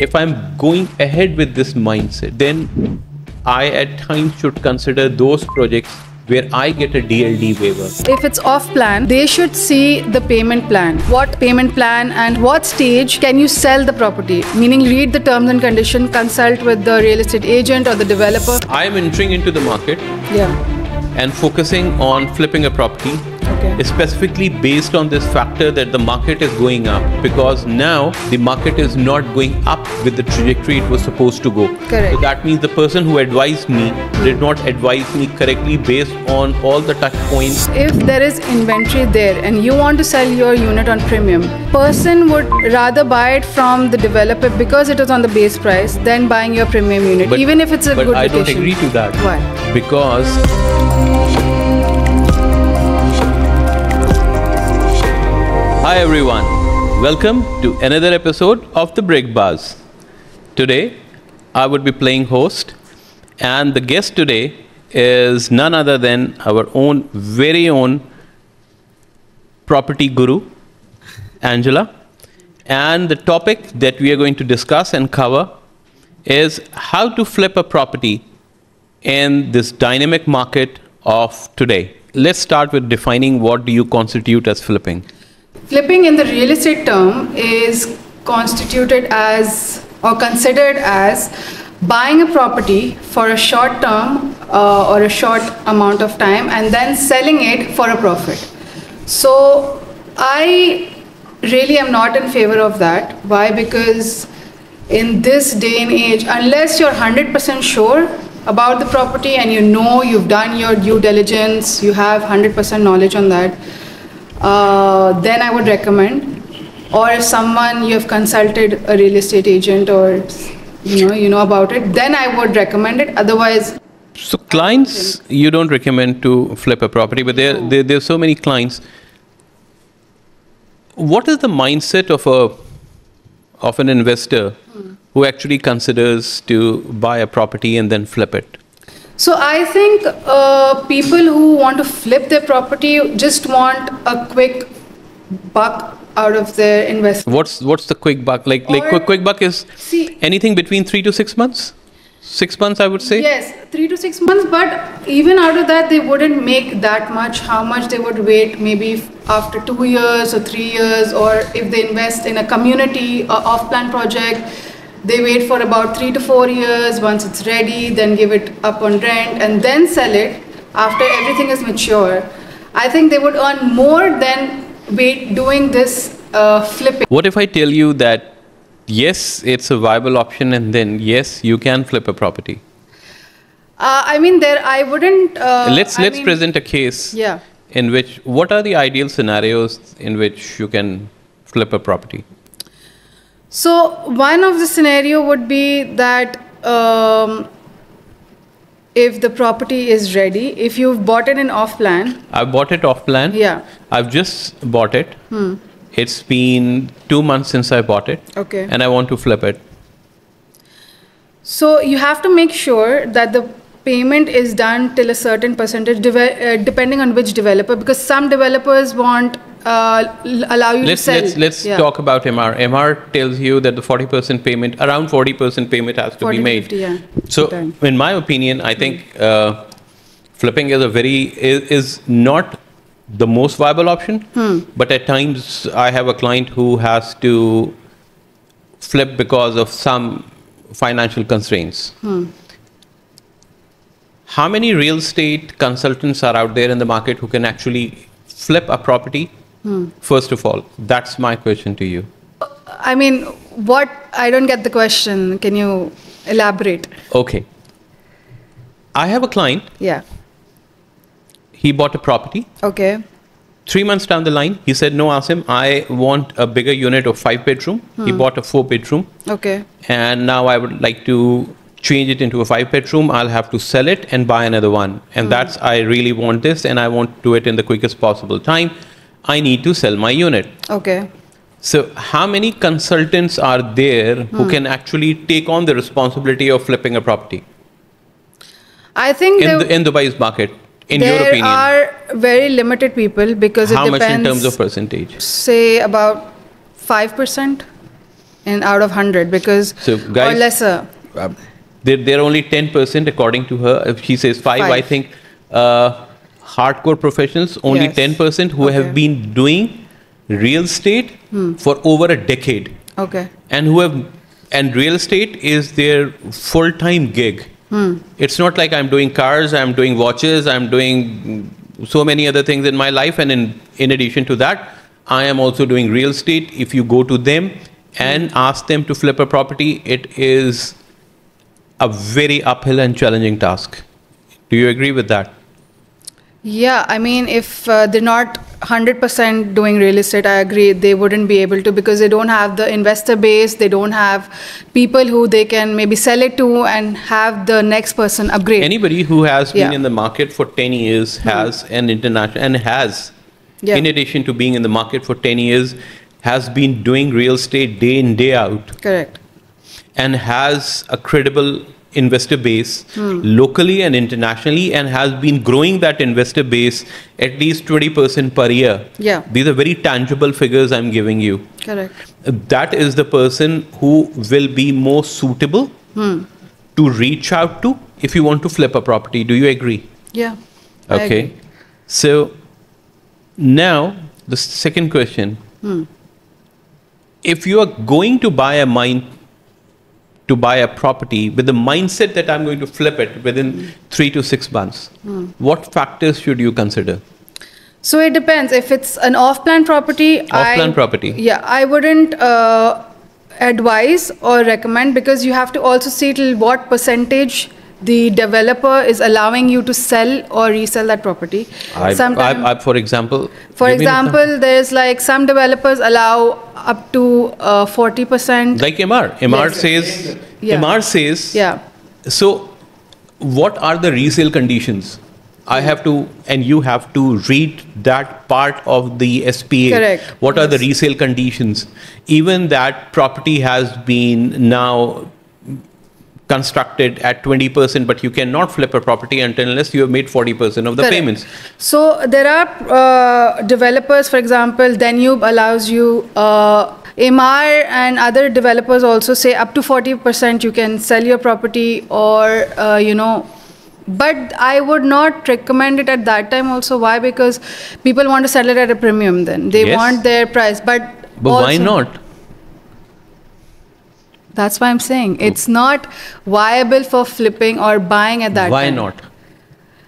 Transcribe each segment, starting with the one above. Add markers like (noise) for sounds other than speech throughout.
if I'm going ahead with this mindset, then I at times should consider those projects where I get a DLD waiver. If it's off plan, they should see the payment plan. What payment plan and what stage can you sell the property? Meaning, read the terms and condition, consult with the real estate agent or the developer. I am entering into the market Yeah. and focusing on flipping a property Okay. specifically based on this factor that the market is going up because now the market is not going up with the trajectory it was supposed to go. Correct. So that means the person who advised me did not advise me correctly based on all the touch points. If there is inventory there and you want to sell your unit on premium, person would rather buy it from the developer because it is on the base price than buying your premium unit, But- even if it's a but good I don't agree to that. Why? Because Hi everyone, welcome to another episode of the Brick Buzz. Today, I would be playing host, and the guest today is none other than our own very own property guru, Angela. And the topic that we are going to discuss and cover is how to flip a property in this dynamic market of today. Let's start with defining what do you constitute as flipping. Flipping in the real estate term is constituted as or considered as buying a property for a short term uh, or a short amount of time and then selling it for a profit. So I really am not in favor of that. Why? Because in this day and age, unless you're 100% sure about the property and you know you've done your due diligence, you have 100% knowledge on that, uh, then I would recommend. Or if someone you have consulted a real estate agent or you know you know about it, then I would recommend it. Otherwise, So clients, you don't recommend to flip a property, but there, there there's so many clients. What is the mindset of a of an investor who actually considers to buy a property and then flip it? So I think uh, people who want to flip their property just want a quick buck out of their investment. What's what's the quick buck? Like like quick quick buck is See- anything between three to six months. Six months, I would say. Yes, three to six months, but even out of that, they wouldn't make that much. How much they would wait, maybe after two years or three years, or if they invest in a community uh, off-plan project, they wait for about three to four years. Once it's ready, then give it up on rent and then sell it after everything is mature. I think they would earn more than wait doing this uh, flipping. What if I tell you that yes, it's a viable option, and then yes, you can flip a property? Uh, I mean, there I wouldn't. Uh, let's I let's mean- present a case Yeah. in which what are the ideal scenarios in which you can flip a property So one of the scenario would be that um, if the property is ready, if you've bought it in off plan, I've bought it off plan Yeah. i've just bought it Hmm. it's been two months since i bought it Okay. and i want to flip it so you have to make sure that the payment is done till a certain percentage, uh, depending on which developer, because some developers want uh, allow you let's to sell. let's let's Yeah. talk about Emaar Emaar tells you that the 40% payment around 40% payment has to 40 be made 50, yeah. so in my opinion i think uh, flipping is a very is, is not the most viable option Hmm. but at times i have a client who has to flip because of some financial constraints Hmm. How many real estate consultants are out there in the market who can actually flip a property Hmm. first of all that's my question to you I mean, what I don't get the question. Can you elaborate? okay i have a client Yeah. he bought a property Okay. Three months down the line, he said, No, Asim, I want a bigger unit of five bedroom. He bought a four bedroom. Okay. And now I would like to change it into a five bedroom. I'll have to sell it and buy another one. And that's, I really want this and I want to do it in the quickest possible time. I need to sell my unit. Okay. So, how many consultants are there who can actually take on the responsibility of flipping a property I think in, the, in Dubai's market, in your opinion? There are very limited people because how it much depends. in terms of percentage? say about five percent in out of 100 because So, or lesser. Uh, they're, they're only 10% according to her. If she says 5, I think uh, hardcore professionals, only Yes. 10% who have been doing real estate hmm. for over a decade. Okay. and who have and real estate is their full-time gig hmm. it's not like i'm doing cars i'm doing watches i'm doing so many other things in my life and in in addition to that i am also doing real estate if you go to them and hmm. ask them to flip a property it is a very uphill and challenging task do you agree with that Yeah, I mean, if uh, they're not 100% doing real estate, I agree, they wouldn't be able to because they don't have the investor base, they don't have people who they can maybe sell it to and have the next person upgrade. anybody who has been Yeah. Hmm. in the market for 10 years has an international and has Yeah. in addition to being in the market for 10 years has been doing real estate day in day out Correct. And has a credible investor base Hmm. locally and internationally and has been growing that investor base at least 20% per year Yeah. these are very tangible figures i'm giving you Correct. that is the person who will be more suitable Hmm. to reach out to if you want to flip a property. Do you agree? Yeah. Okay. agree. So now the second question. Hmm. If you are going to buy a mine to buy a property with the mindset that I'm going to flip it within three to six months, Hmm. what factors should you consider? So it depends. If it's an off-plan property, Off-plan property. Yeah, I wouldn't uh, advise or recommend because you have to also see till what percentage the developer is allowing you to sell or resell that property. I, I, I, for example, for example, there's like some developers allow up to uh, 40%. like Emaar. Emaar Yes. says, Yeah. Emaar says, yeah. So, what are the resale conditions? I have to, and you have to read that part of the SPA. Correct. What are the resale conditions? Even that property has been now constructed at 20%, but you cannot flip a property until unless you have made 40% of the Correct. payments. So there are uh, developers, for example, Danube allows you, uh, Emaar and other developers also say up to 40% you can sell your property or, uh, you know, but I would not recommend it at that time also. Why? Because people want to sell it at a premium then. They Yes. want their price. But, But why not? That's why I'm saying it's not viable for flipping or buying at that Why time. not?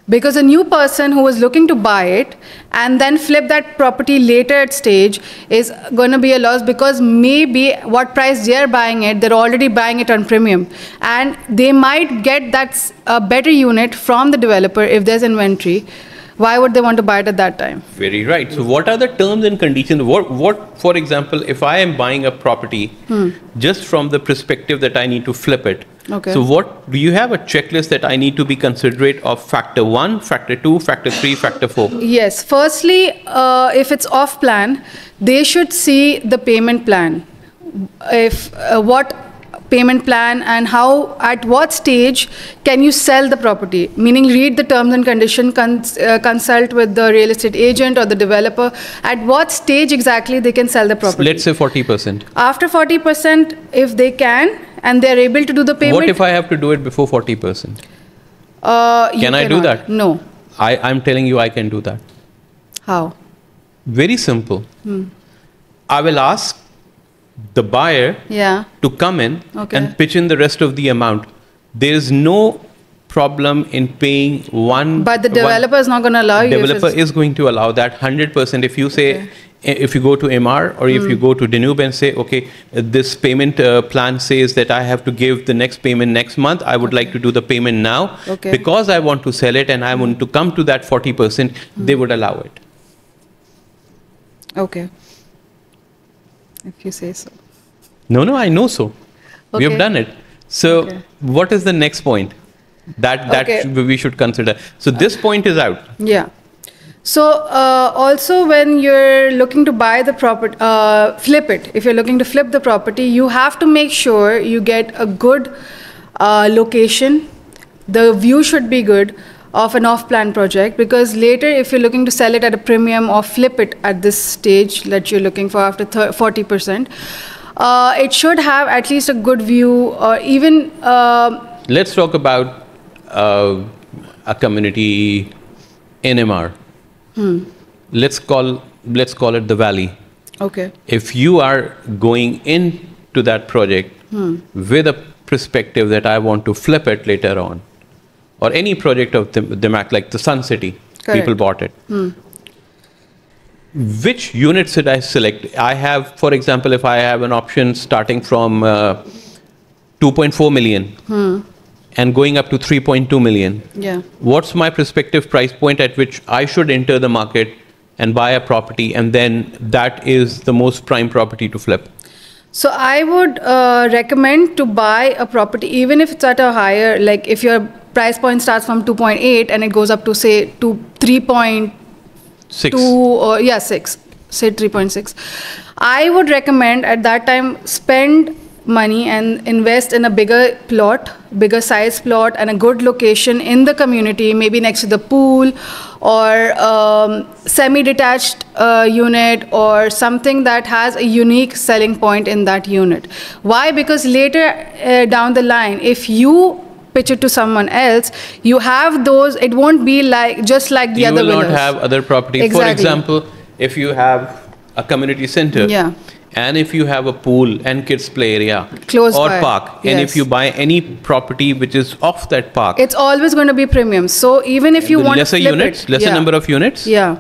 Because a new person who is looking to buy it and then flip that property later at stage is going to be a loss because maybe what price they're buying it, they're already buying it on premium. And they might get that a better unit from the developer if there's inventory. Why would they want to buy it at that time? Very right. So, what are the terms and conditions? What, what, for example, if I am buying a property just from the perspective that I need to flip it? Okay. So, what do you have a checklist that I need to be considerate of factor one, factor two, factor three, factor four? Yes. Firstly, uh, if it's off plan, they should see the payment plan. If uh, what payment plan and how at what stage can you sell the property meaning read the terms and condition cons- uh, consult with the real estate agent or the developer at what stage exactly they can sell the property Let's say 40%. after 40% if they can and they're able to do the payment What if I have to do it before 40%? uh, you Can I do that? no I, I'm telling you, I can do that. how Very simple. Hmm. I will ask the buyer yeah to come in Okay. and pitch in the rest of the amount. There is no problem in paying one. but the developer is not going to allow you developer is going to allow that 100% if you say Okay. if you go to Emaar or if Hmm. you go to danube and say okay this payment uh, plan says that i have to give the next payment next month i would like to do the payment now Okay. because i want to sell it and i want to come to that 40% they Hmm. would allow it Okay. If you say so. no no i know so we have done it so Okay. what is the next point that that Okay. we should consider so this point is out Yeah. So uh, also when you're looking to buy the property, uh, flip it. If you're looking to flip the property, you have to make sure you get a good uh, location. The view should be good of an off-plan project because later if you're looking to sell it at a premium or flip it at this stage that you're looking for after thir- 40%, uh, it should have at least a good view or even uh, Let's talk about uh, a community nmr Emaar. Let's call let's call it the Valley. okay If you are going into that project with a perspective that I want to flip it later on, or any project of the, DAMAC like the Sun City, people bought it. Which unit should I select? I have, for example, if I have an option starting from uh, 2.4 million and going up to 3.2 million, yeah what's my prospective price point at which I should enter the market and buy a property, and then that is the most prime property to flip? So I would uh, recommend to buy a property even if it's at a higher, like if your price point starts from 2.8 and it goes up to say to 3.2 Six. or yeah 6, say 3.6. I would recommend at that time spend money and invest in a bigger plot, bigger size plot and a good location in the community, maybe next to the pool or um, semi-detached uh, unit or something that has a unique selling point in that unit. Why? Because later uh, down the line, if you pitch it to someone else, you have those. It won't be like just like the you other You will not have other properties. For example, if you have a community center, Yeah. and if you have a pool and kids play area Close or by, park, and if you buy any property which is off that park, It's always going to be premium. So even if you want lesser units, it, lesser yeah. number of units Yeah,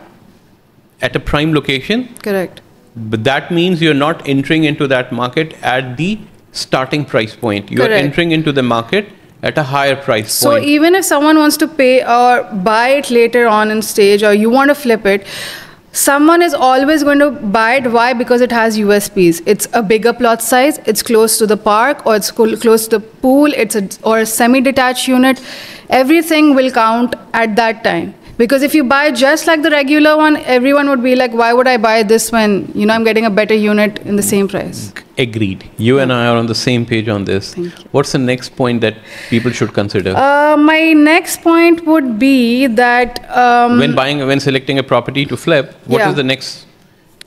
at a prime location, correct. but that means you're not entering into that market at the starting price point. You're entering into the market at a higher price So point. even if someone wants to pay or buy it later on in stage or you want to flip it, someone is always going to buy it. Why? Because it has USPs. It's a bigger plot size. It's close to the park or it's clo- close to the pool. It's a or a semi-detached unit. Everything will count at that time. Because if you buy just like the regular one, everyone would be like, "Why would I buy this when you know I'm getting a better unit in the same price?" Agreed. You and I are on the same page on this. Thank you. What's the next point that people should consider? Uh, my next point would be that um, when buying when selecting a property to flip what is Yeah. the next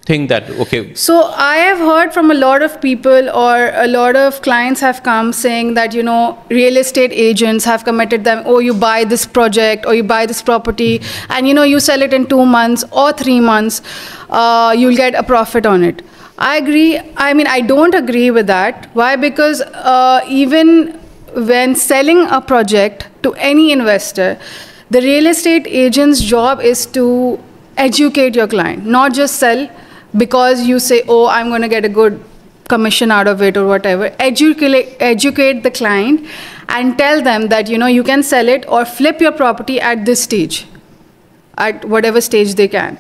thing that okay So I have heard from a lot of people or a lot of clients have come saying that you know real estate agents have committed them oh you buy this project or you buy this property and you know you sell it in 2 months or 3 months uh, you'll get a profit on it. I agree I mean I don't agree with that. Why? Because uh, even when selling a project to any investor the real estate agent's job is to educate your client, not just sell because you say, oh, I'm going to get a good commission out of it or whatever. Educate, educate the client and tell them that, you know, you can sell it or flip your property at this stage, at whatever stage they can.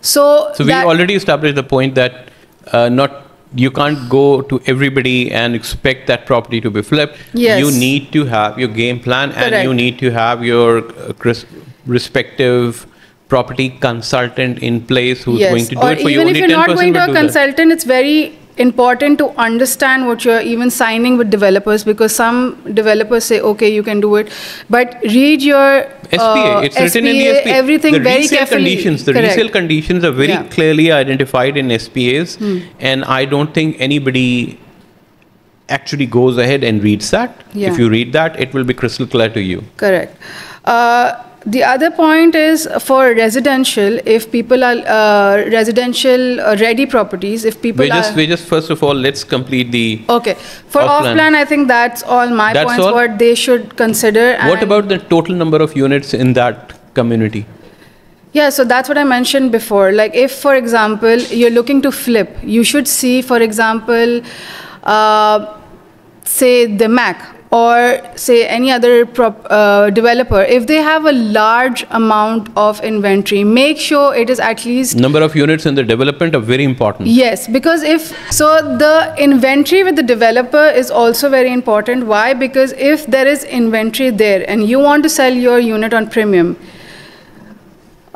So, so we already established the point that uh, not you can't go to everybody and expect that property to be flipped Yes. you need to have your game plan and you need to have your uh, respective property consultant in place who's yes. going to do or it for you even if you're 10% not going to a do that. consultant, it's very important to understand what you're even signing with developers because some developers say, okay, you can do it, but read your SPA. uh, it's written in the SPA. Everything the very resale carefully. conditions. The Correct. resale conditions are very Yeah. Hmm. clearly identified in SPAs, and I don't think anybody actually goes ahead and reads that. Yeah. If you read that, it will be crystal clear to you. Correct. Uh, the other point is for residential, if people are uh, residential uh, ready properties, if people We just, are. we just first of all, let's complete the. Okay. For Off off plan. plan, I think that's all my That's points all? what they should consider. What about the total number of units in that community? Yeah, so that's what I mentioned before. Like, if, for example, you're looking to flip, you should see, for example, uh, say DAMAC or say any other prop, uh, developer. If they have a large amount of inventory, make sure it is at least Number of units in the development are very important. Yes, because if so, the inventory with the developer is also very important. Why? Because if there is inventory there and you want to sell your unit on premium,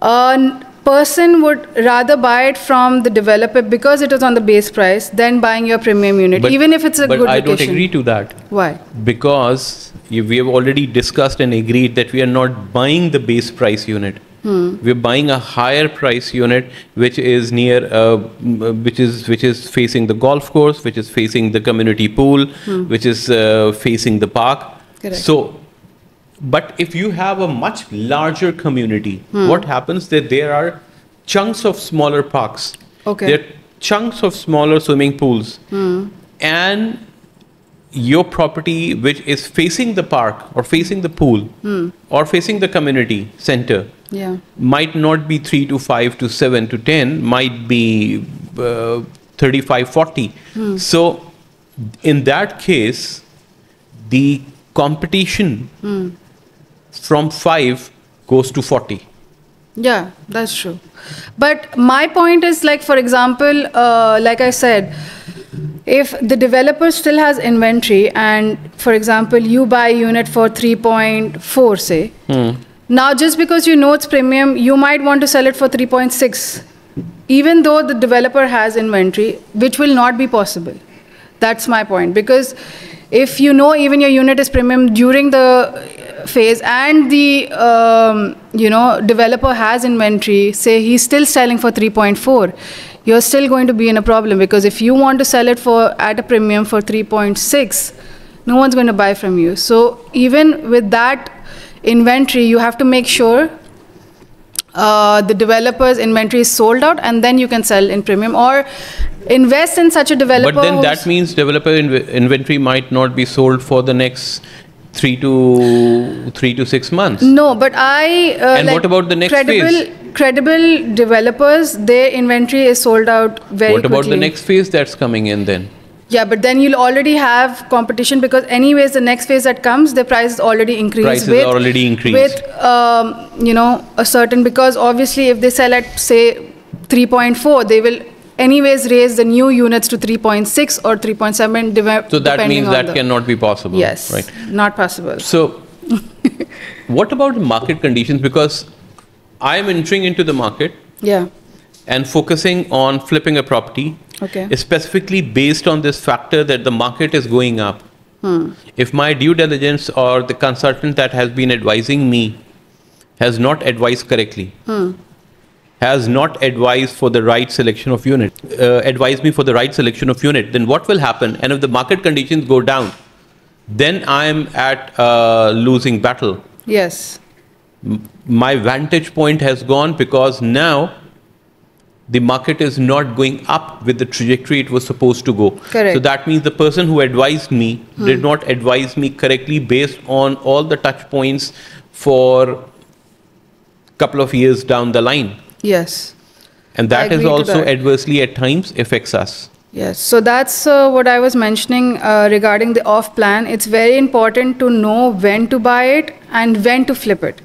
n- person would rather buy it from the developer because it is on the base price than buying your premium unit, but, even if it's a but good I location. don't agree to that. Why? because you, we have already discussed and agreed that we are not buying the base price unit We're buying a higher price unit, which is near, uh, which is which is facing the golf course, which is facing the community pool, which is uh, facing the park. Correct. So, but if you have a much larger community, Hmm. what happens that there are chunks of smaller parks. Okay. There are chunks of smaller swimming pools. Hmm. And your property, which is facing the park or facing the pool Hmm. or facing the community center, Yeah. might not be 3 to 5 to 7 to 10, might be uh, 35, 40. So, in that case, the competition from 5 goes to 40. Yeah, that's true. But my point is like, for example, uh, like I said, if the developer still has inventory and, for example, you buy a unit for 3.4, say, now just because you know it's premium, you might want to sell it for 3.6, even though the developer has inventory, which will not be possible. That's my point. Because if you know even your unit is premium during the phase and the um, you know developer has inventory, say he's still selling for 3.4, you're still going to be in a problem because if you want to sell it for at a premium for 3.6, no one's going to buy from you. So even with that inventory, you have to make sure uh, the developer's inventory is sold out and then you can sell in premium or invest in such a developer But then that means developer inv- inventory might not be sold for the next three to three to six months. no but i uh, And like what about the next credible phase? credible developers their inventory is sold out very what about the next phase that's coming in then? Yeah but then you'll already have competition because anyways the next phase that comes the price is already increased Prices with, are already increased. with um, you know a certain because obviously if they sell at say 3.4 they will anyways raise the new units to 3.6 or 3.7 deve- So that means that cannot be possible. yes Right. not possible So, (laughs) what about market conditions? Because I am entering into the market yeah and focusing on flipping a property, Okay. specifically based on this factor that the market is going up. Hmm. If my due diligence or the consultant that has been advising me has not advised correctly, Hmm. has not advised for the right selection of unit, uh, advised me for the right selection of unit, then what will happen? And if the market conditions go down, then I am at a losing battle yes my vantage point has gone because now the market is not going up with the trajectory it was supposed to go. Correct. So that means the person who advised me did not advise me correctly based on all the touch points for a couple of years down the line. yes And that is also that. adversely at times affects us. Yes, so that's uh, what I was mentioning uh, regarding the off plan. It's very important to know when to buy it and when to flip it.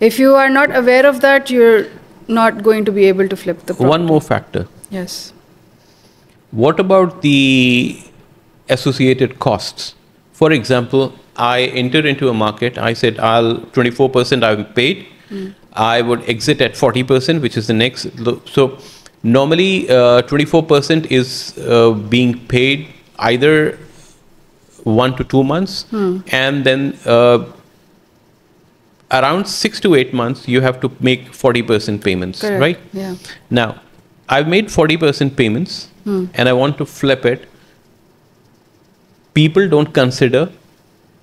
If you are not aware of that, you're not going to be able to flip the property. One more factor. Yes. What about the associated costs? For example, I enter into a market, I said I'll 24% I've paid. I would exit at 40%, which is the next. So normally uh, 24% is uh, being paid either one to two months, and then uh, around six to eight months you have to make 40% payments, Correct. right? Yeah. Now, I've made 40% payments hmm. and I want to flip it. People don't consider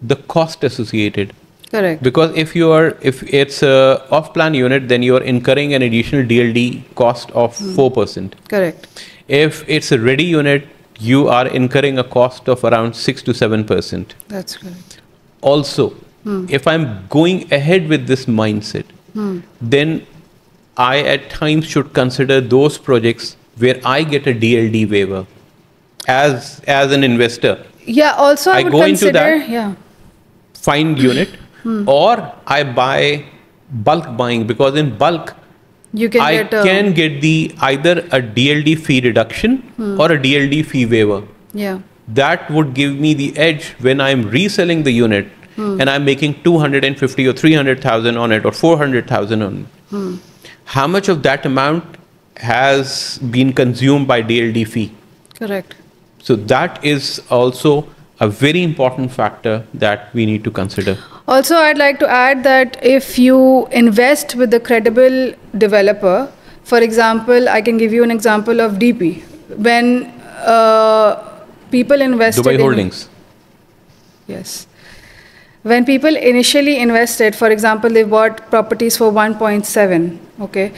the cost associated Correct. because if you are if it's a off plan unit then you are incurring an additional DLD cost of hmm. 4%. Correct. If it's a ready unit you are incurring a cost of around 6 to 7%. That's correct. Also, if I'm going ahead with this mindset, then I at times should consider those projects where I get a DLD waiver as as an investor. Yeah, also I, I would go into consider, that. yeah. Find unit or I buy bulk buying because in bulk You can I get a, can get the either a DLD fee reduction or a DLD fee waiver. yeah. that would give me the edge when I'm reselling the unit and I'm making 250 or 300,000 on it or 400,000 on it. How much of that amount has been consumed by DLD fee? Correct. So that is also a very important factor that we need to consider. Also, I'd like to add that if you invest with a credible developer, for example, I can give you an example of DP. When uh, people invested Dubai in, Holdings. Yes. When people initially invested, for example, they bought properties for 1.7, okay?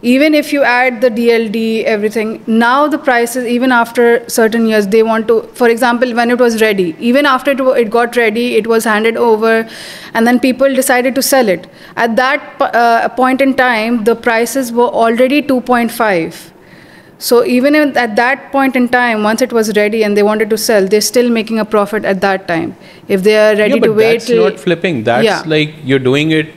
Even if you add the DLD, everything, now the prices, even after certain years, they want to, for example, when it was ready, even after it, got ready, it was handed over, and then people decided to sell it. At that uh, point in time, the prices were already 2.5. So even at that point in time, once it was ready and they wanted to sell, they're still making a profit at that time. If they are ready yeah, to wait that's not flipping. That's Yeah. like you're doing it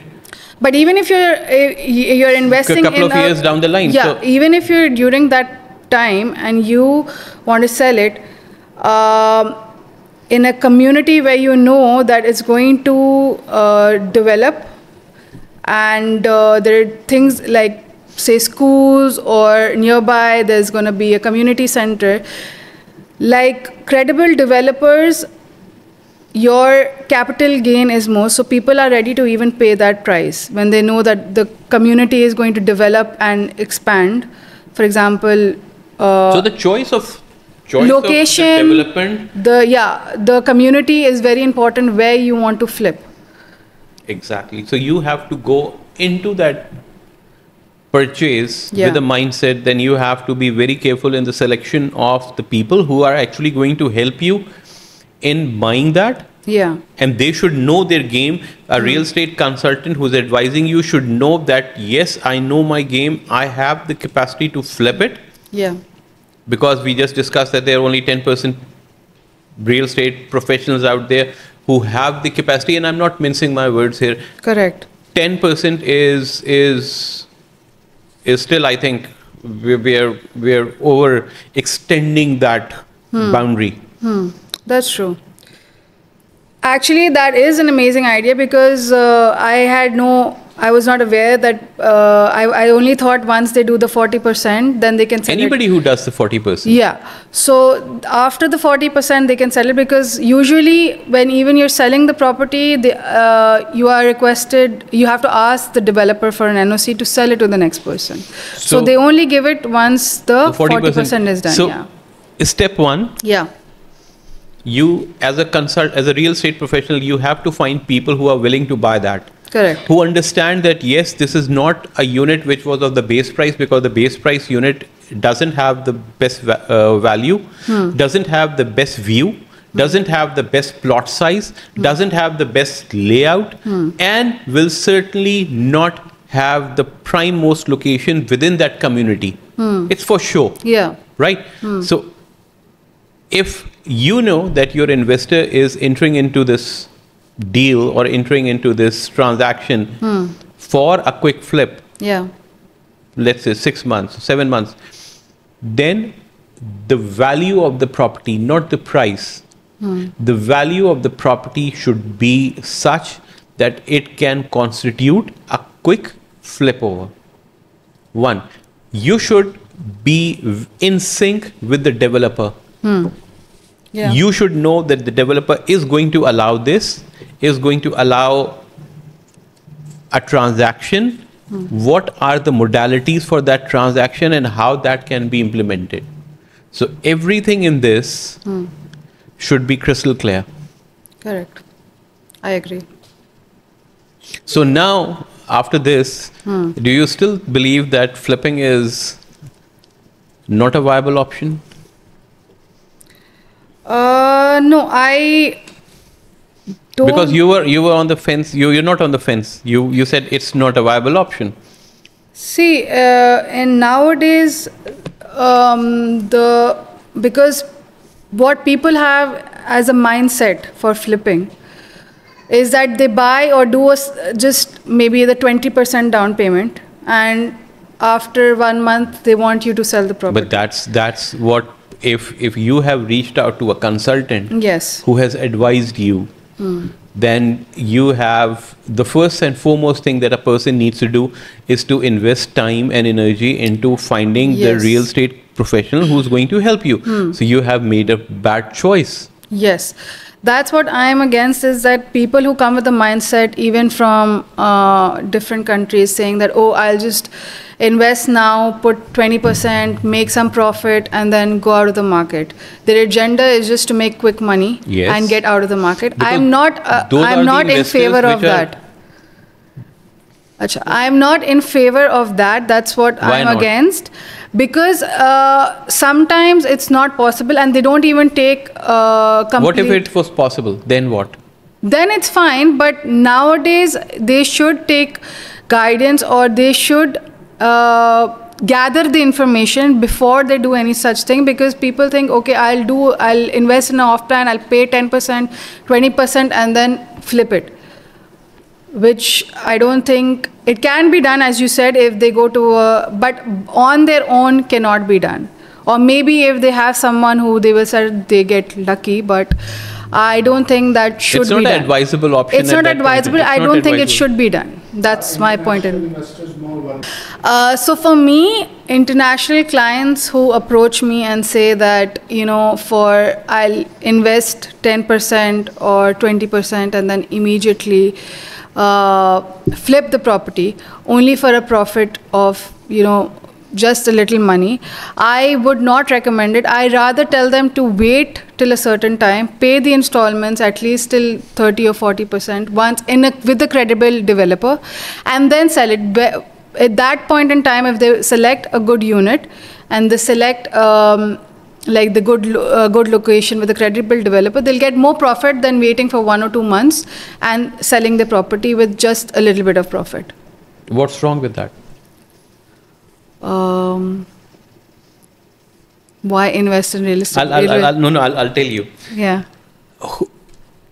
but even if you're eh, you're investing a couple in of years down the line, yeah, so- even if you're during that time and you want to sell it um, in a community where you know that it's going to uh, develop and uh, there are things like say schools or nearby there's going to be a community center. Like credible developers your capital gain is more so people are ready to even pay that price when they know that the community is going to develop and expand. For example uh, So the choice of choice location of the development the yeah the community is very important where you want to flip. Exactly. So you have to go into that purchase Yeah. with a mindset. Then you have to be very careful in the selection of the people who are actually going to help you in buying that. yeah And they should know their game. A Hmm. real estate consultant who's advising you should know that yes, I know my game. I have the capacity to flip it. yeah because we just discussed that there are only 10% real estate professionals out there who have the capacity and i'm not mincing my words here correct 10% is is is still i think we're we're, we're over extending that boundary. That's true. Actually, that is an amazing idea because uh, I had no, I was not aware that uh, I, I only thought once they do the 40%, then they can sell anybody it. who does the 40% Yeah. So after the 40%, they can sell it because usually when even you're selling the property, they, uh, you are requested, you have to ask the developer for an NOC to sell it to the next person. So, So- they only give it once the, the 40%, is done. so yeah. step one Yeah. you as a consult as a real estate professional you have to find people who are willing to buy that Correct. who understand that yes, this is not a unit which was of the base price because the base price unit doesn't have the best va- uh, value, hmm. doesn't have the best view, doesn't have the best plot size, hmm. doesn't have the best layout, hmm. and will certainly not have the prime most location within that community. It's for sure Yeah. right? So, if you know that your investor is entering into this deal or entering into this transaction hmm. for a quick flip, Yeah. let's say six months, seven months, then the value of the property, not the price, hmm. the value of the property should be such that it can constitute a quick flip over. One, you should be in sync with the developer. Hmm. Yeah. You should know that the developer is going to allow this, is going to allow a transaction. Hmm. What are the modalities for that transaction and how that can be implemented? So, everything in this hmm. should be crystal clear. Correct. I agree. So, now after this, hmm. do you still believe that flipping is not a viable option? Uh, no, I don't. Because you were you were on the fence. You you're not on the fence. You you said it's not a viable option. see, uh, and nowadays, um, the because what people have as a mindset for flipping is that they buy or do a just maybe the 20% down payment and after one month they want you to sell the property But that's that's what if if you have reached out to a consultant yes who has advised you, then you have the first and foremost thing that a person needs to do is to invest time and energy into finding the real estate professional who's going to help you. So you have made a bad choice. Yes, that's what I am against. Is that people who come with the mindset, even from uh, different countries, saying that oh, I'll just invest now, put 20%, make some profit, and then go out of the market. Their agenda is just to make quick money Yes. and get out of the market. Because I'm not. Uh, I'm not in favor of that. Acha, I'm not in favor of that. That's what Why I'm not? against. Because uh, sometimes it's not possible and they don't even take uh, What if it was possible? Then what? then it's fine but nowadays they should take guidance or they should uh, gather the information before they do any such thing because people think okay i'll do i'll invest in an off plan i'll pay 10% 20% and then flip it which i don't think it can be done as you said if they go to a, but on their own cannot be done or maybe if they have someone who they will say they get lucky but i don't think that should it's be not an done. advisable option. It's not advisable. It's I not don't think it should be done. That's my point. In. investors more vulnerable? Uh, so for me, international clients who approach me and say that you know, for I'll invest ten percent or twenty percent and then immediately uh, flip the property only for a profit of you know just a little money i would not recommend it. I rather tell them to wait till a certain time pay the installments at least till 30 or 40 percent once in a, with a credible developer and then sell it. At that point in time if they select a good unit and they select um, like the good uh, good location with a credible developer they'll get more profit than waiting for one or two months and selling the property with just a little bit of profit. What's wrong with that? Um, why invest in real estate I'll, I'll, I'll, no, no, I'll, tell you. yeah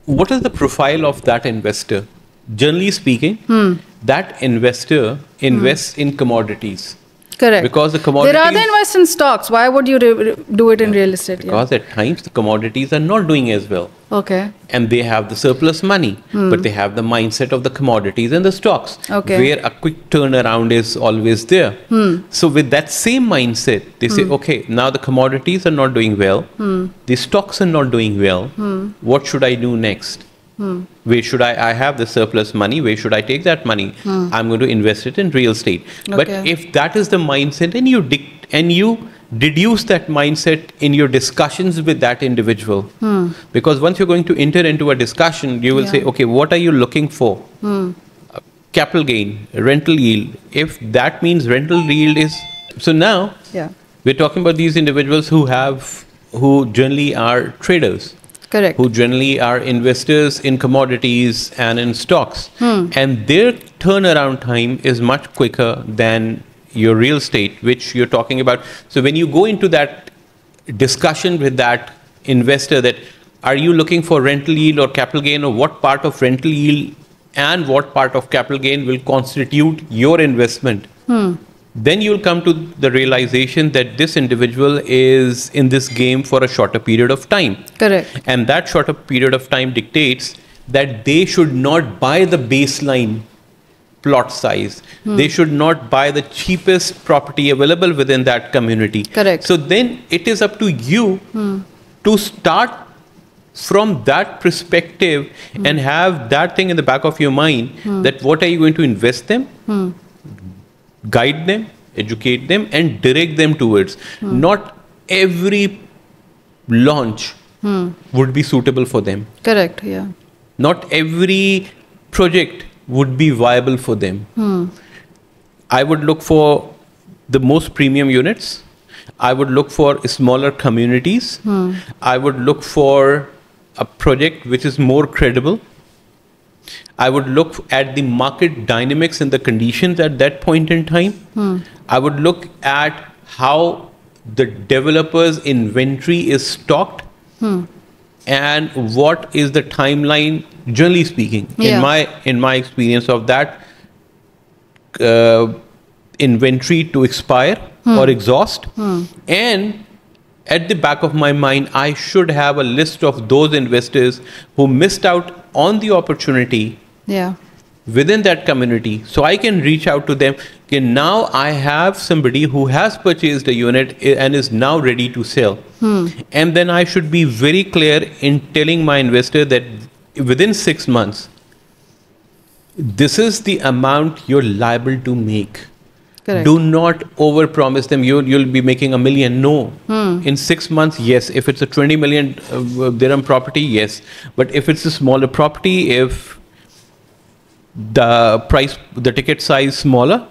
What is the profile of that investor? Generally speaking, Hmm. that investor invests in commodities. Correct Because the they rather commodities- invest in stocks why would you do it in real estate Because at times the commodities are not doing as well. okay and they have the surplus money, hmm. but they have the mindset of the commodities and the stocks, Okay. where a quick turnaround is always there. Hmm. So, with that same mindset, they say, hmm. okay, now the commodities are not doing well, the stocks are not doing well. What should I do next? Hmm. Where should I? I have the surplus money. Where should I take that money? Hmm. I'm going to invest it in real estate. But if that is the mindset, and you dic- and you deduce that mindset in your discussions with that individual, hmm. because once you're going to enter into a discussion, you will say, okay, what are you looking for? Uh, Capital gain, rental yield. If that means rental yield is so now yeah we're talking about these individuals who have who generally are traders correct who generally are investors in commodities and in stocks. Hmm. And their turnaround time is much quicker than your real estate, which you're talking about. So when you go into that discussion with that investor, that are you looking for rental yield or capital gain, or what part of rental yield and what part of capital gain will constitute your investment? Hmm. Then you'll come to the realization that this individual is in this game for a shorter period of time. correct And that shorter period of time dictates that they should not buy the baseline plot size. Hmm. They should not buy the cheapest property available within that community. Correct. So then it is up to you hmm. to start from that perspective hmm. and have that thing in the back of your mind that what are you going to invest them guide them, educate them, and direct them towards. Hmm. Not every launch hmm. would be suitable for them. correct yeah Not every project would be viable for them. Hmm. I would look for the most premium units. I would look for smaller communities. Hmm. I would look for a project which is more credible. I would look at the market dynamics and the conditions at that point in time. Hmm. I would look at how the developer's inventory is stocked hmm. and what is the timeline, generally speaking, Yeah. in my in my experience of that uh, inventory to expire hmm. or exhaust, and at the back of my mind, I should have a list of those investors who missed out on the opportunity yeah within that community so i can reach out to them Okay, now I have somebody who has purchased a unit and is now ready to sell. And then I should be very clear in telling my investor that within six months, this is the amount you're liable to make. Correct. Do not overpromise them. You, you'll be making a million. No. In six months, yes. If it's a 20 million uh, dirham property, yes. But if it's a smaller property, if the price, the ticket size smaller,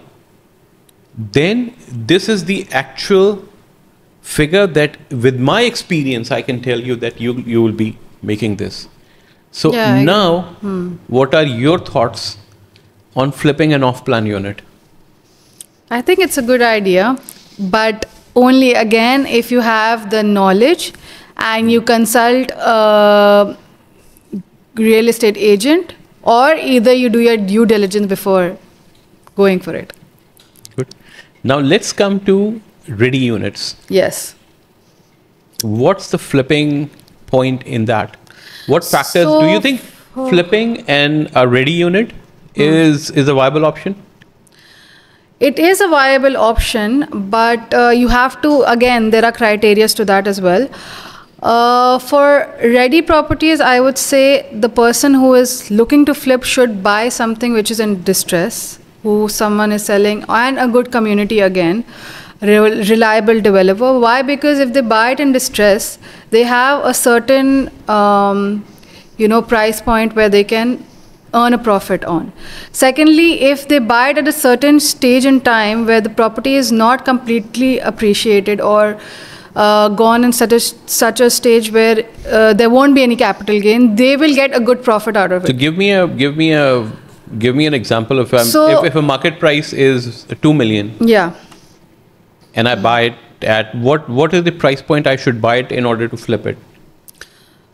then this is the actual figure that, with my experience, I can tell you that you you will be making this. So Yeah, now, hmm. what are your thoughts on flipping an off-plan unit? I think it's a good idea, but only again if you have the knowledge and you consult a real estate agent, or either you do your due diligence before going for it. Good. Now let's come to ready units. Yes. What's the flipping point in that? What factors do you think flipping and a ready unit is is a viable option? It is a viable option, but uh, you have to, again, there are criteria to that as well. Uh, for ready properties, I would say the person who is looking to flip should buy something which is in distress, who someone is selling, and a good community again, re- reliable developer. Why? Because if they buy it in distress, they have a certain, um, you know, price point where they can earn a profit on. Secondly, if they buy it at a certain stage in time where the property is not completely appreciated or uh, gone in such a such a stage where uh, there won't be any capital gain, they will get a good profit out of it. So give me a give me a give me an example of um, So- if, if a market price is two million Yeah. and I buy it at what what is the price point I should buy it in order to flip it?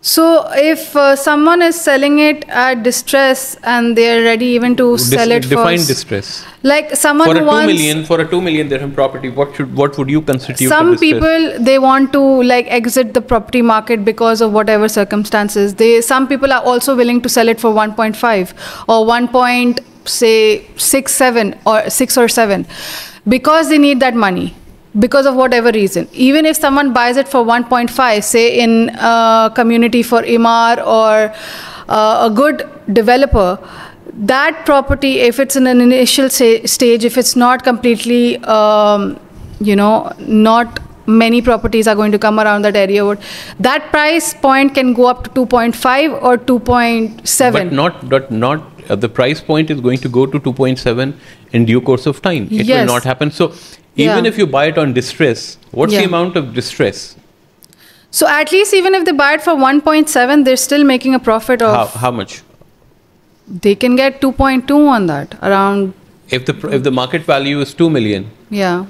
So if uh, someone is selling it at distress and they're ready even to Dis- sell it define for distress. like someone For a who wants million for a two million dirham property, what should what would you constitute? some people they want to like exit the property market because of whatever circumstances they some people are also willing to sell it for 1.5 or 1. Point, say 6 7 or 6 or 7 because they need that money because of whatever reason even if someone buys it for 1.5 say in a community for Emaar or uh, a good developer that property if it's in an initial stage if it's not completely um, you know not many properties are going to come around that area that price point can go up to 2.5 or 2.7 But not not not uh, the price point is going to go to 2.7 in due course of time. It will not happen. So even Yeah. if you buy it on distress, what's the amount of distress? so at least even if they buy it for 1.7 they're still making a profit of How how much? they can get 2.2 on that around If the if the market value is two million, yeah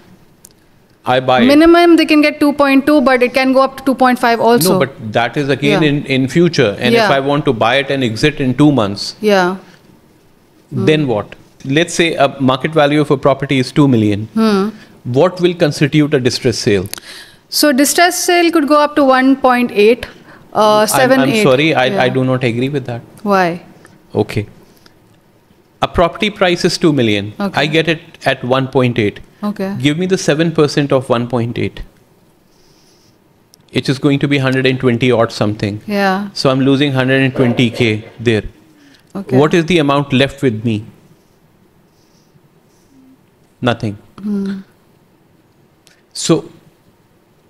I buy it. minimum they can get 2.2 but it can go up to 2.5 also No, but that is again Yeah. in, in future. And if I want to buy it and exit in two months, yeah then what? Let's say a market value of a property is two million. Hmm. What will constitute a distress sale? so distress sale could go up to 1.8 uh, 7 I'm, I'm 8 sorry, I, Yeah. I do not agree with that. why Okay. A property price is 2 million. Okay. I get it at 1.8. okay Give me the 7% of 1.8. It is going to be 120 odd something. yeah So I'm losing 120k there. okay What is the amount left with me? Nothing. So,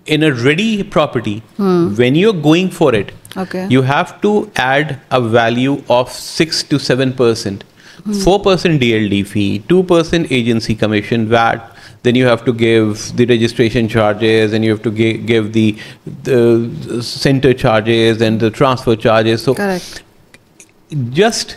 in a ready property, hmm. when you're going for it, okay you have to add a value of 6 to 7%. 4% DLD fee, 2% agency commission, VAT, then you have to give the registration charges and you have to gi- give the, the center charges and the transfer charges. So correct just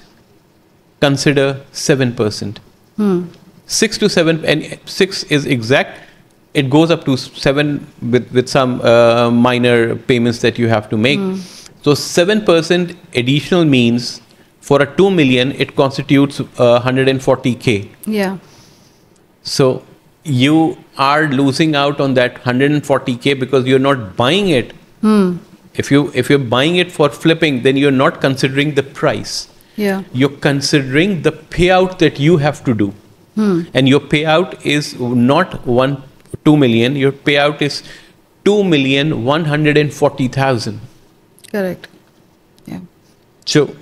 consider 7%. Hmm. 6 to 7, and 6 is exact. It goes up to 7 with, with some uh, minor payments that you have to make. So 7% additional means for a 2 million, it constitutes uh, 140K. yeah So you are losing out on that 140K because you're not buying it. If, you, if you're buying it for flipping, then you're not considering the price yeah you're considering the payout that you have to do. and your payout is not one two million. Your payout is two million one hundred and forty thousand. Correct. Yeah. So,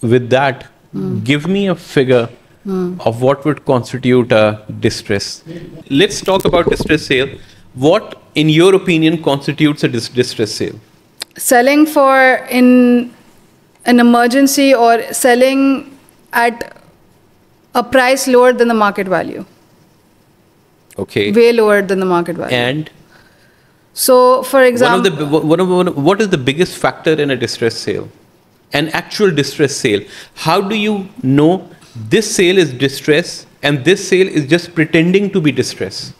with that, hmm. give me a figure hmm. of what would constitute a distress. Let's talk about distress sale. What, in your opinion, constitutes a dis- distress sale? Selling for in an emergency or selling at a price lower than the market value, Okay. way lower than the market value. And so, for one of example, the one of, one of- what is the biggest factor in a distress sale? An actual distress sale. How do you know this sale is distress and this sale is just pretending to be distress?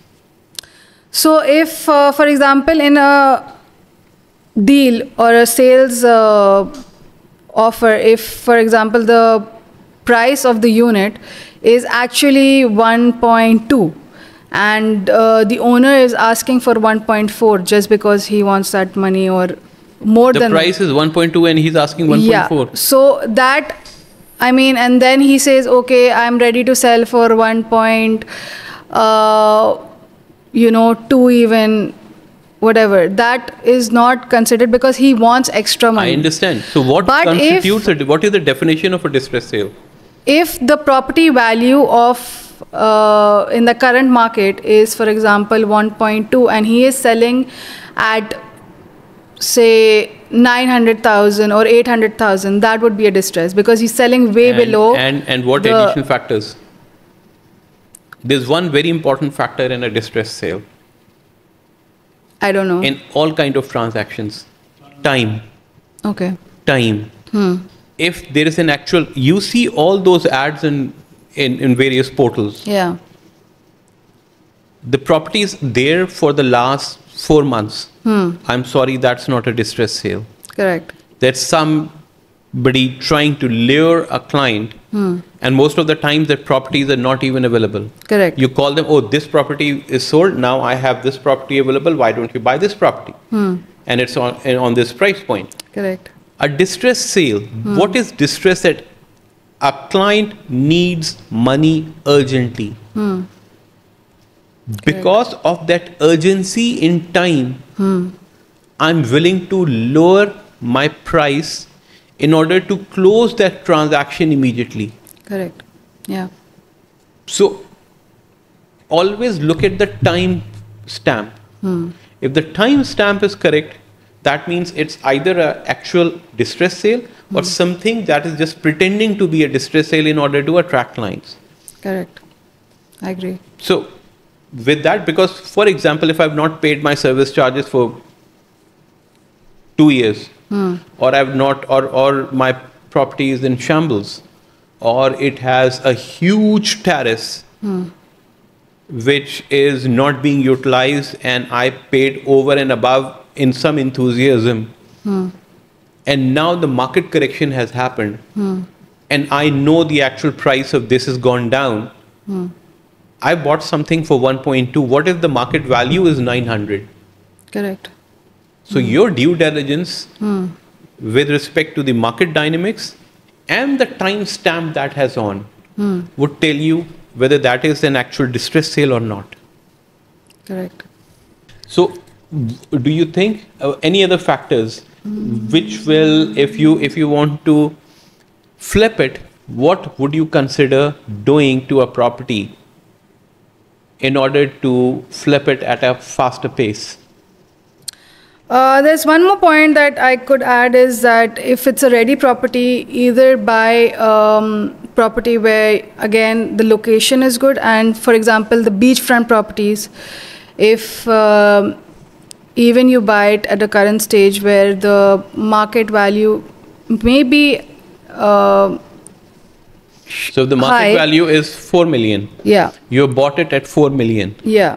So, if, uh, for example, in a deal or a sales uh, offer, if, for example, the price of the unit is actually 1.2 and uh, the owner is asking for 1.4 just because he wants that money or more than The than price is 1.2 and he's asking 1.4. yeah. So that, I mean, and then he says, okay, I'm ready to sell for one point, uh, you know, two even, whatever. That is not considered because he wants extra money I understand. So what But if- constitutes a, what is the definition of a distress sale? If the property value of uh, in the current market is, for example, 1.2, and he is selling at say 900,000 or 800,000, that would be a distress because he's selling way and, below. And and what the- additional factors? There's one very important factor in a distress sale I don't know. in all kind of transactions. Time. okay. Time. hmm. If there is an actual you see all those ads in in, in various portals. Yeah. The property is there for the last four months. I'm sorry, that's not a distress sale. Correct. That's somebody trying to lure a client, hmm. and most of the times the properties are not even available. Correct. You call them, oh, this property is sold. Now I have this property available. Why don't you buy this property? Hmm. And it's on and on this price point. Correct. A distress sale. What is distress that a client needs money urgently? Hmm. Because of that urgency in time, hmm. I'm willing to lower my price in order to close that transaction immediately. Correct. Yeah. So always look at the time stamp. Hmm. If the time stamp is correct, that means it's either an actual distress sale or hmm. something that is just pretending to be a distress sale in order to attract clients. Correct. I agree. So with that, because for example, if I've not paid my service charges for two years, hmm. or I've not, or or my property is in shambles, or it has a huge terrace, hmm. which is not being utilized, and I paid over and above in some enthusiasm, hmm. and now the market correction has happened, hmm. and I know the actual price of this has gone down. Hmm. I bought something for 1.2. What if the market value is 900? Correct. So your due diligence with respect to the market dynamics and the time stamp that has on would tell you whether that is an actual distress sale or not. Correct. So w- do you think uh, any other factors which will if you if you want to flip it what would you consider doing to a property in order to flip it at a faster pace? Uh, there's one more point that I could add is that if it's a ready property, either buy um, property where again the location is good, and for example the beachfront properties, if um even you buy it at a current stage where the market value may be uh, so if the market High. value is 4 million yeah. you bought it at 4 million. Yeah.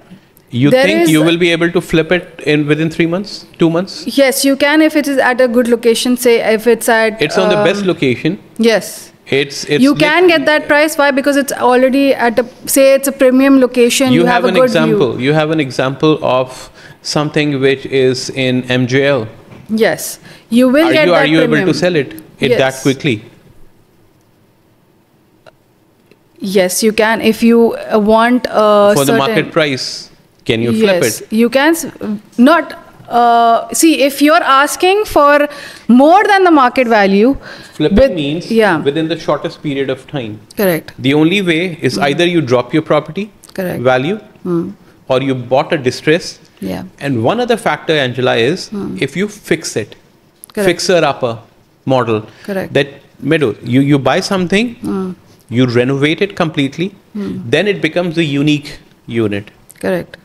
You There think you will be able to flip it in within 3 months 2 months? Yes you can if it is at a good location say if it's at it's on the best um, location. yes. It's it's you can get that price. Why? Because it's already at a say it's a premium location. You, you, have, a an good example. View you have an example of something which is in mjl yes you will are get you are you able to sell it it that quickly Yes, you can if you uh, want a For the market price, can you flip yes, it? you can. Not Uh, see, if you're asking for more than the market value, Flipping with- means yeah, within the shortest period of time. correct, The only way is either you drop your property Correct. Value or you bought a distress. Yeah, And one other factor, Angela, is if you fix it, Hmm. Correct. fixer upper model. Correct. Hmm. That middle, you, you buy something, you renovate it completely, then it becomes a unique unit. correct,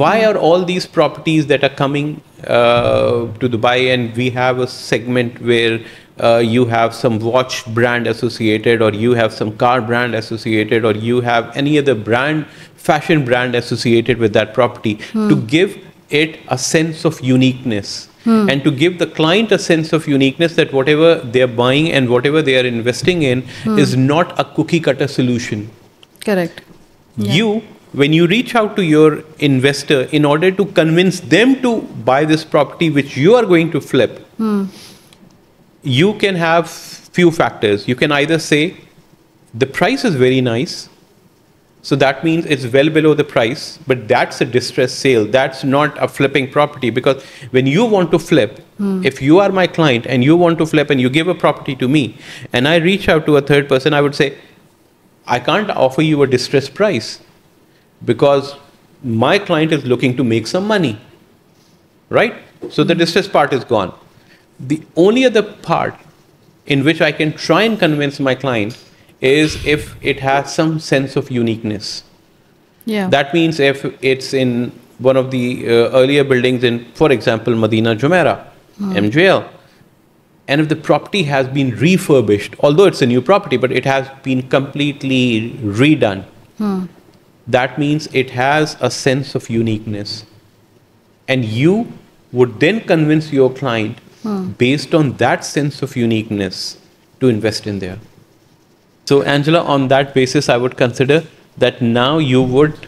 Why are all these properties that are coming uh, to Dubai and we have a segment where uh, you have some watch brand associated or you have some car brand associated or you have any other brand, fashion brand associated with that property hmm. to give it a sense of uniqueness. Hmm. And to give the client a sense of uniqueness that whatever they're buying and whatever they are investing in hmm. is not a cookie cutter solution. Correct. Yeah. you when you reach out to your investor in order to convince them to buy this property which you are going to flip you can have few factors. You can either say the price is very nice so that means it's well below the price but that's a distress sale that's not a flipping property because when you want to flip hmm. if you are my client and you want to flip and you give a property to me and i reach out to a third person i would say I can't offer you a distressed price because my client is looking to make some money. Right? So the hmm. distress part is gone. The only other part in which I can try and convince my client is if it has some sense of uniqueness. Yeah, That means if it's in one of the uh, earlier buildings in, for example, Madinat Jumeirah, hmm. MJL, and if the property has been refurbished, although it's a new property, but it has been completely redone, hmm. that means it has a sense of uniqueness. And you would then convince your client hmm. based on that sense of uniqueness to invest in there. So, Angela, on that basis, I would consider that now you would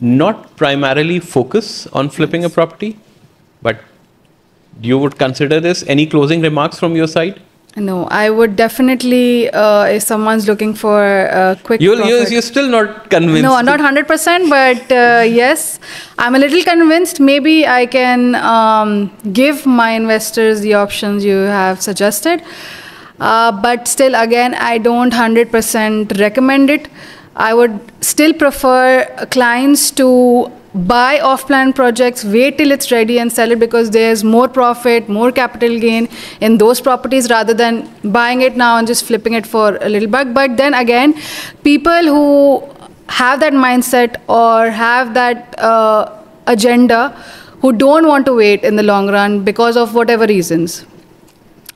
not primarily focus on flipping a property, but you would consider this. Any closing remarks from your side? no, I would definitely uh, if someone's looking for a quick. You're, you're, profit- you're still not convinced. No, not 100%, but uh, yes, I'm a little convinced. Maybe I can um, give my investors the options you have suggested. Uh, but still, again, I don't 100% recommend it. I would still prefer clients to buy off plan projects, wait till it's ready and sell it because there's more profit, more capital gain in those properties rather than buying it now and just flipping it for a little buck. But then again, people who have that mindset or have that uh, agenda who don't want to wait in the long run because of whatever reasons,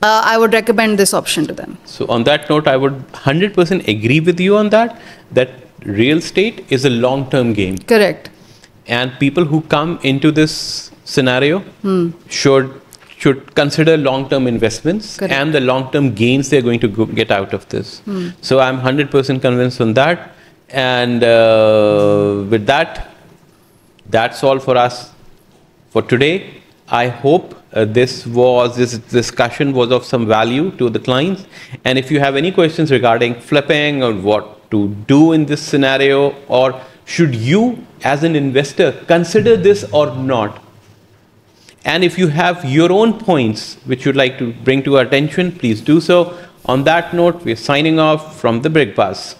uh, I would recommend this option to them. So, on that note, I would 100% agree with you on that, that real estate is a long term game. Correct. And people who come into this scenario Hmm. should should consider long-term investments Correct. and the long-term gains they're going to go, get out of this. Hmm. So I'm 100% convinced on that. And uh, with that, that's all for us for today. I hope uh, this was this discussion was of some value to the clients. And if you have any questions regarding flipping or what to do in this scenario, or should you as an investor consider this or not? And if you have your own points which you'd like to bring to our attention, please do so. On that note, we're signing off from the Brick Buzz.